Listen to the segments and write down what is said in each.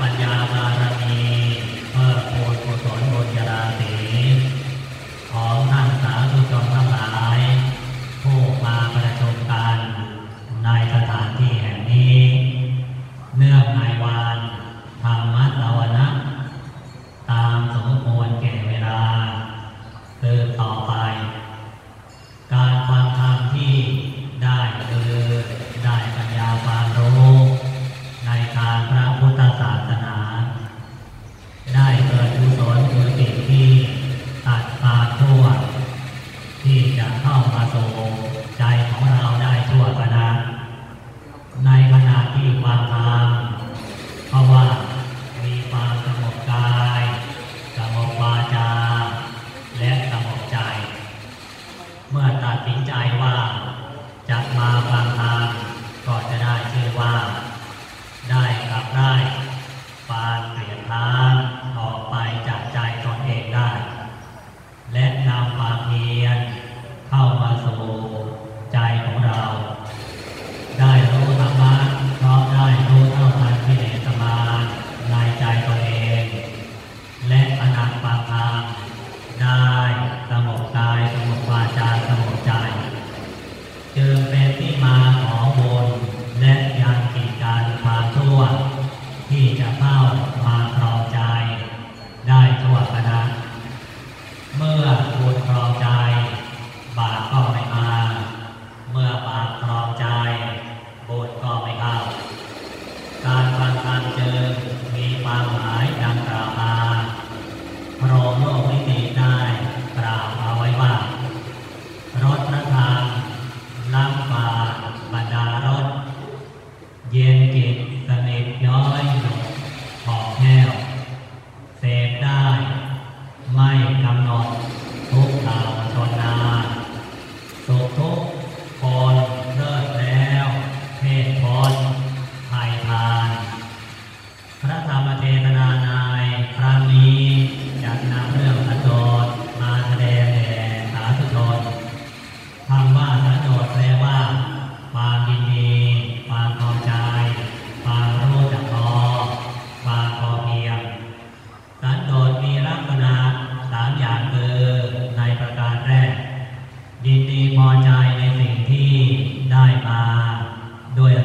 ปัญญาบารมีเพื่อโพธิกุศลบุญญาติของท่านสาธุชน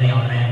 ด้ว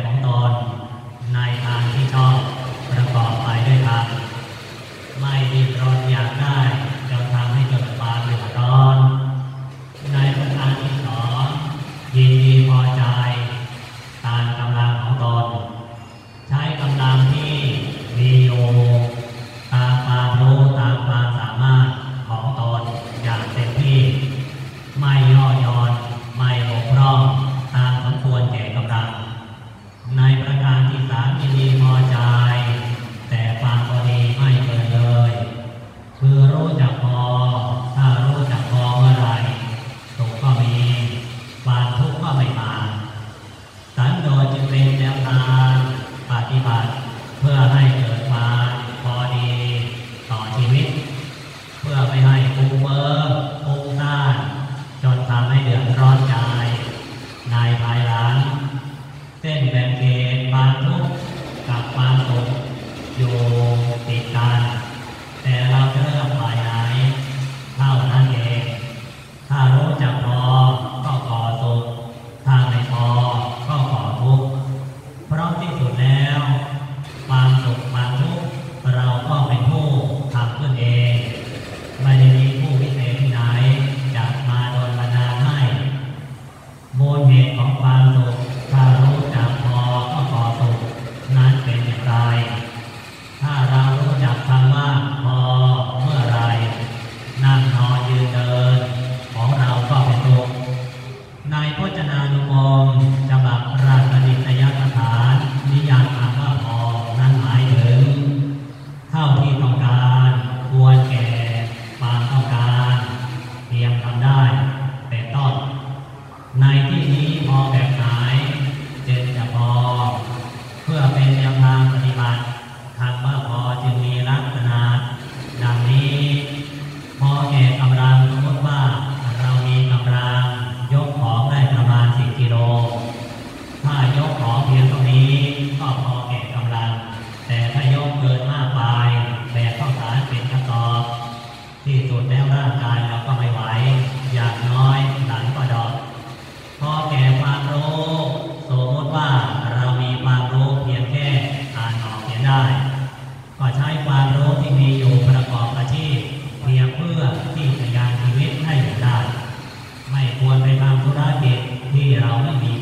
ไม่มี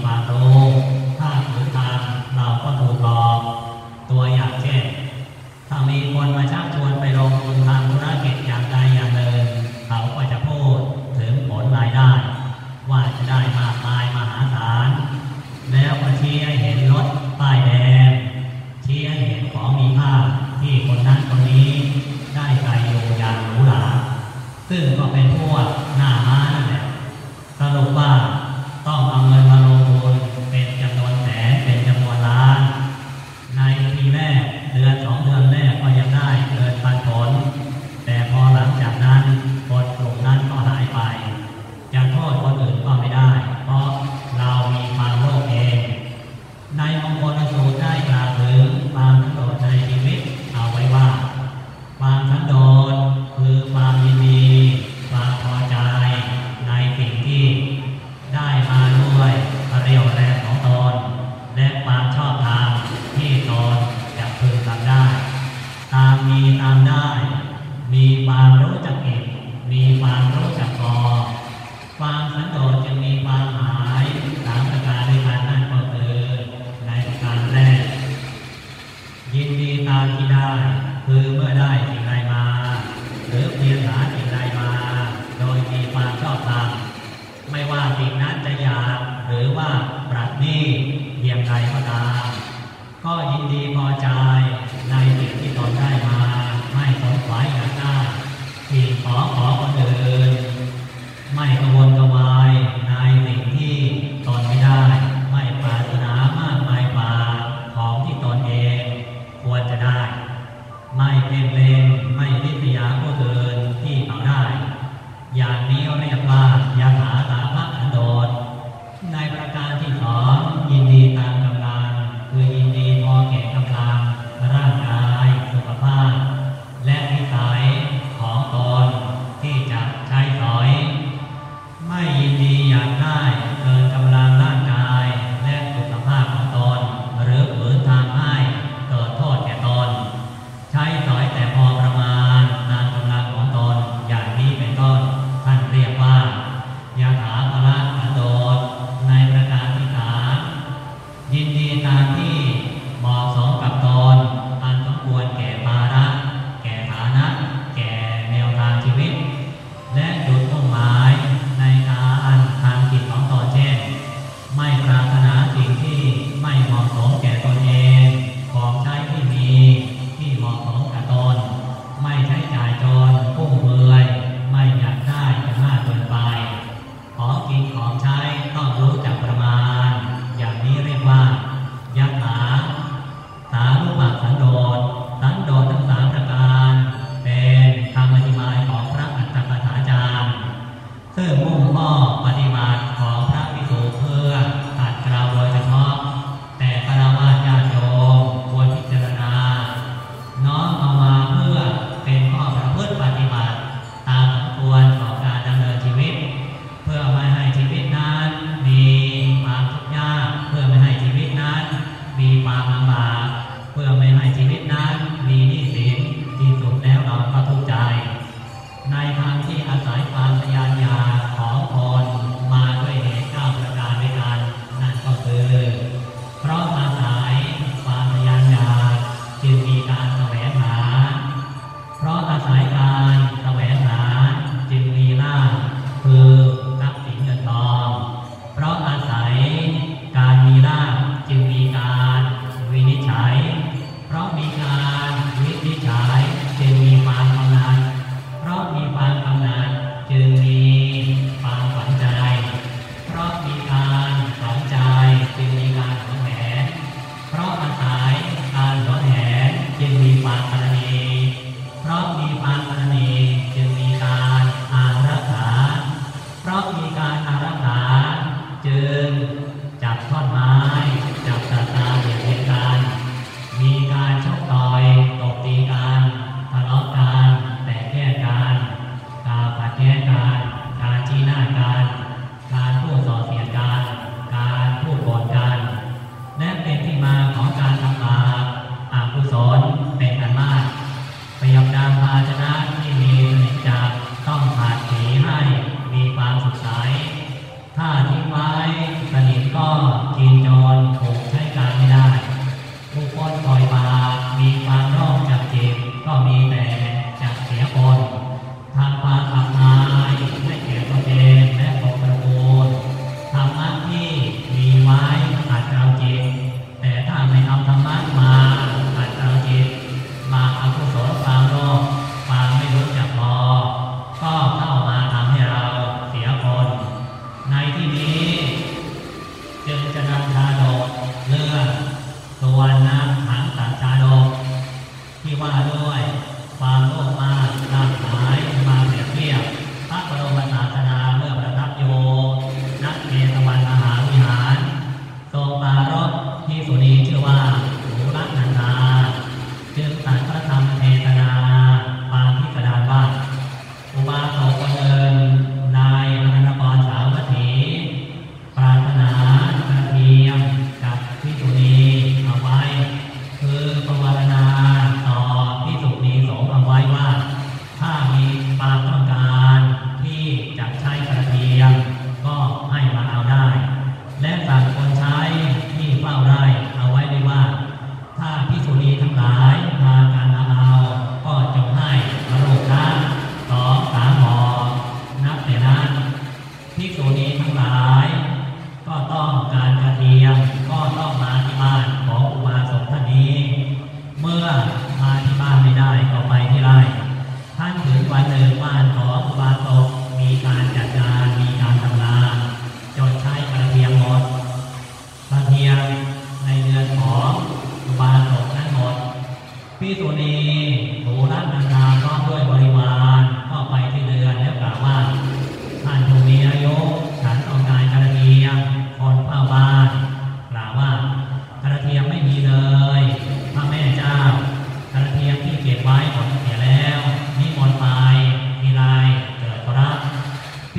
ที่อาศัยความสยานยา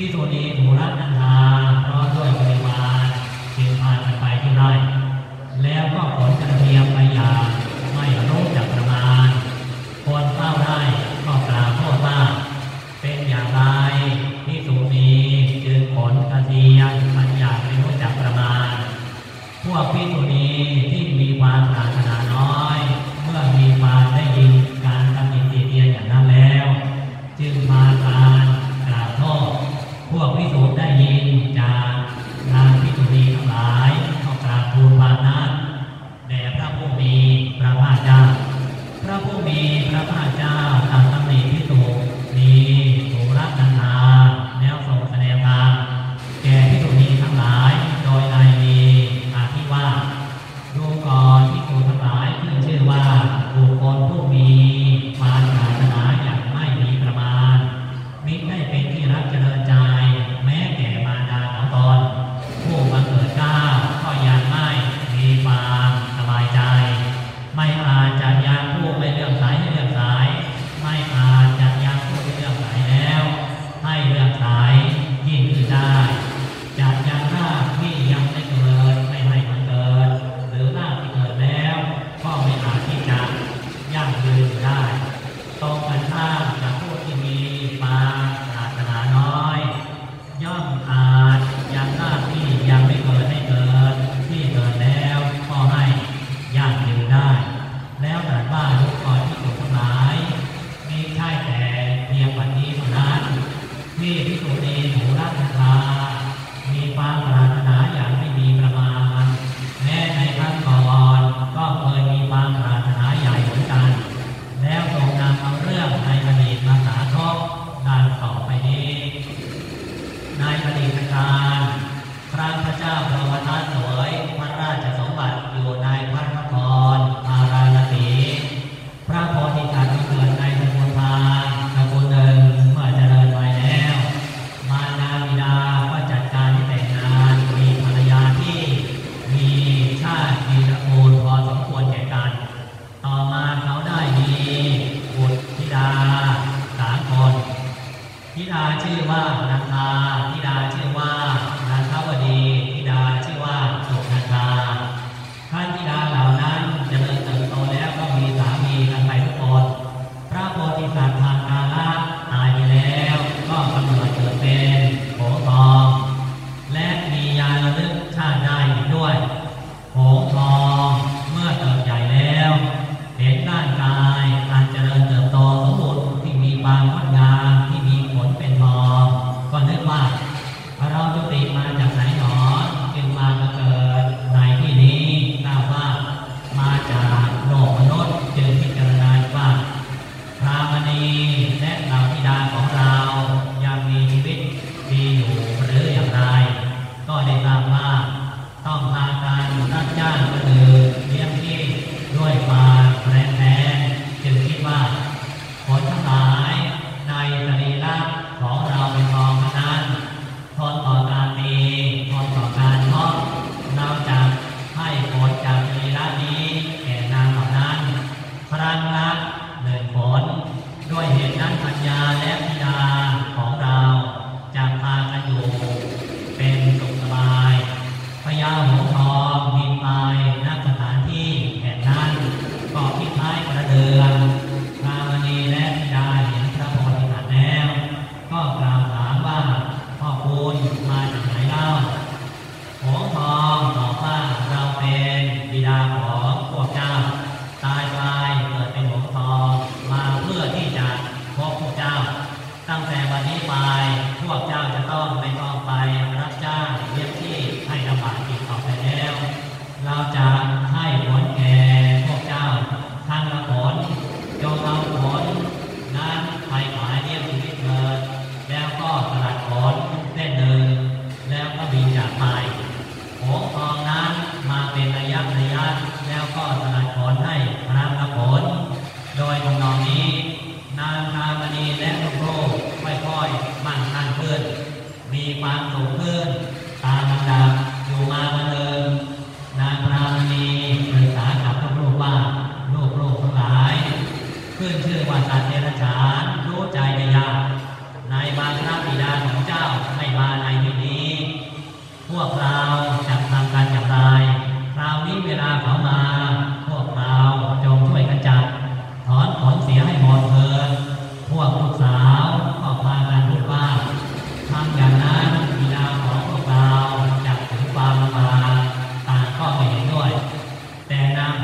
ที่ตัวนี้โหระ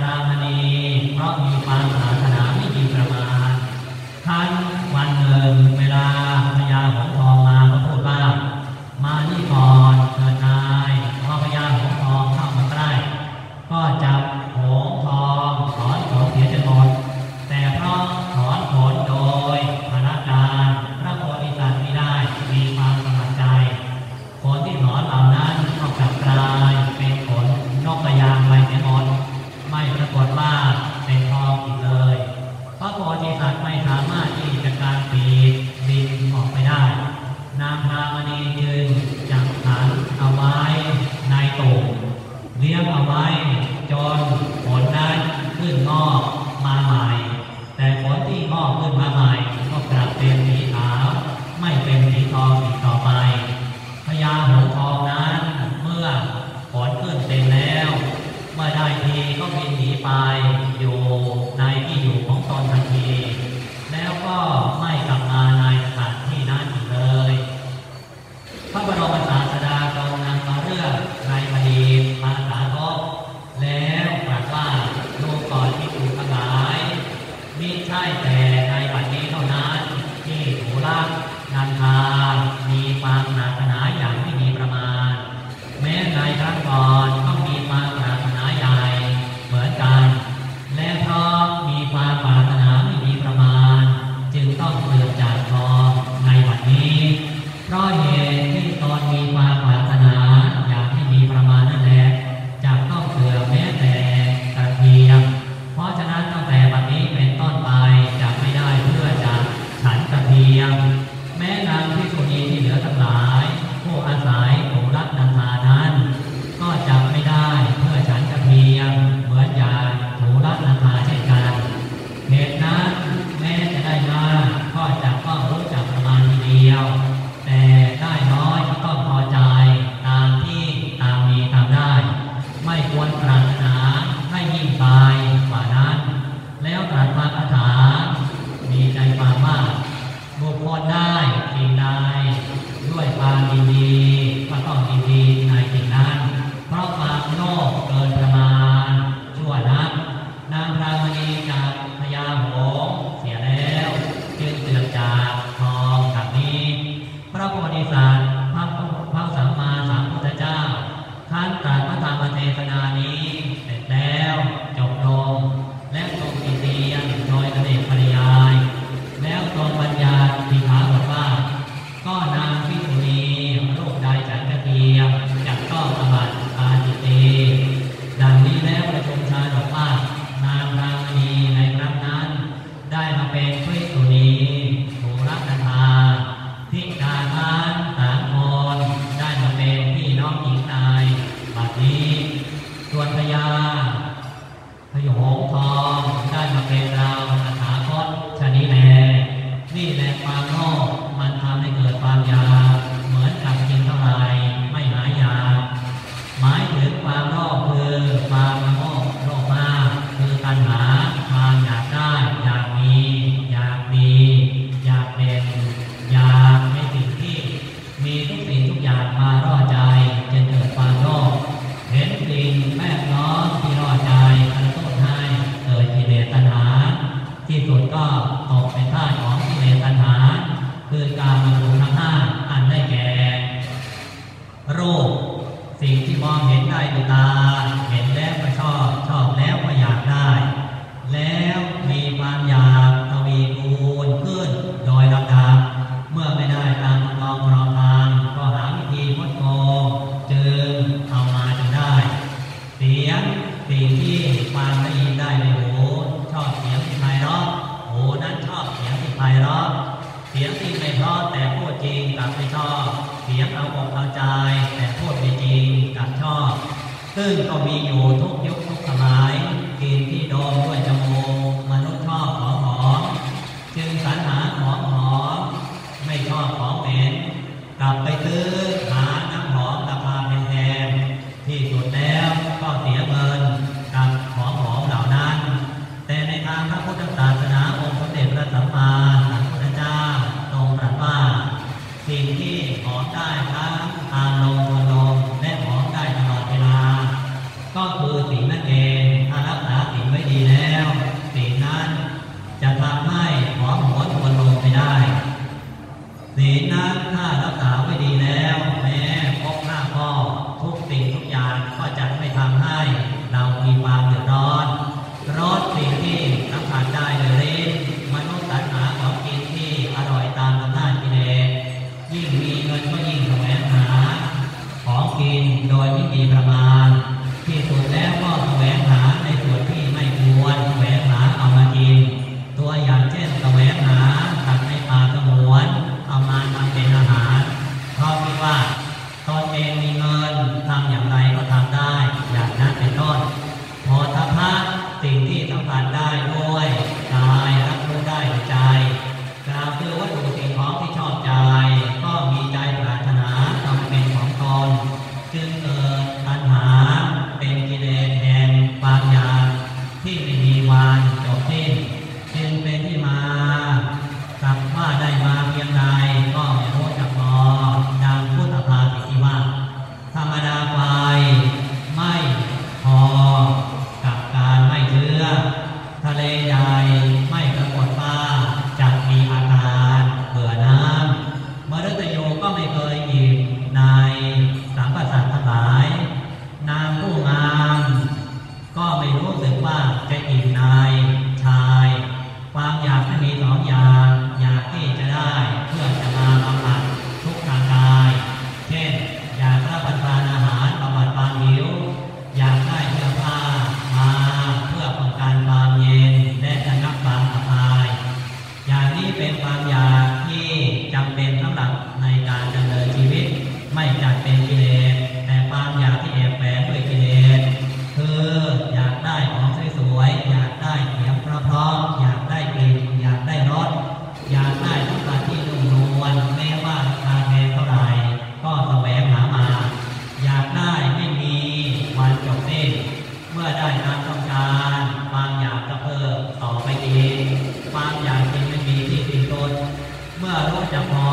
รามณีเพราะมีความปารนาไม่มีประมาณทาน ขณะนี้ มีโดยไม่มีประมาณ มื่อได้ตามต้องการบางอย่างก็เพิ่มต่อไปอีกบางอย่างที่ไม่มีที่ติดตนเมื่อรู้จะพอ